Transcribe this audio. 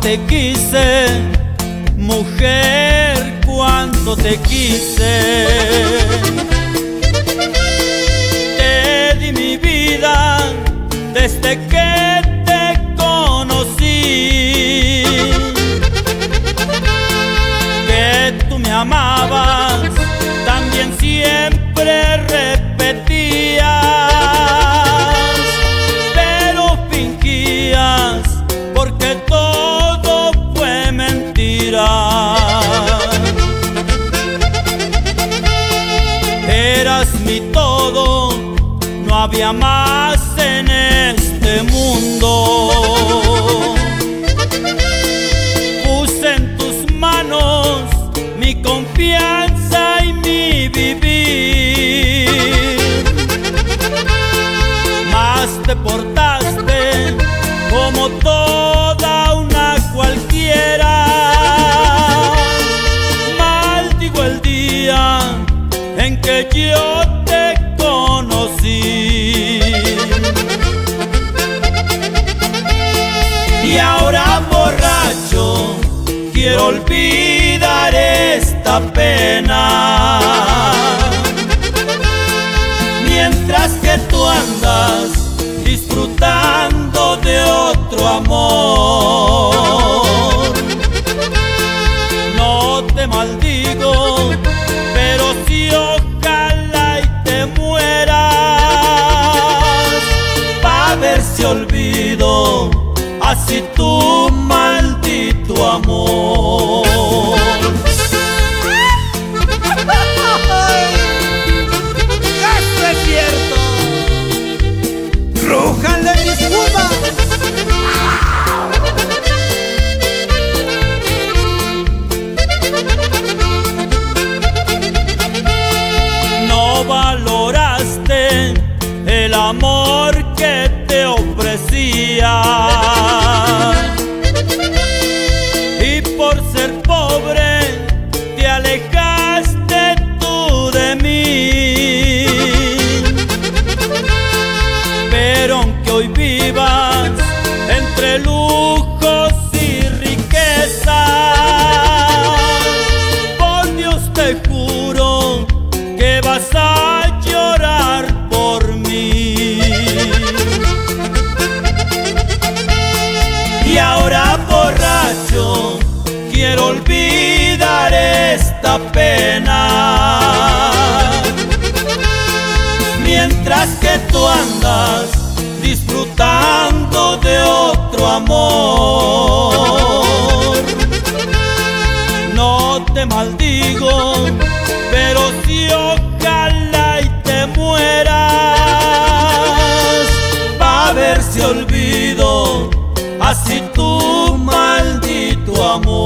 te quise, mujer, cuánto te quise. Había más en este mundo. Puse en tus manos mi confianza y mi vivir. Más te portaste como toda una cualquiera. Maldigo el día en que yo te conocí. Olvidar esta pena. Mientras que tú andas disfrutando de otro amor. No te maldigo, pero si ojalá y te mueras, pa' ver si olvido así tu maldito amor. Amor que te ofrecía. Y por ser pobre te alejaste tú de mí. Pero aunque hoy vivas entre lujos y riquezas, por Dios te juro que vas a y ahora borracho quiero olvidar esta pena. Mientras que tú andas disfrutando de otro amor, no te maldigo, pero si ojalá y te mueras, va a haberse olvido así tu maldito amor.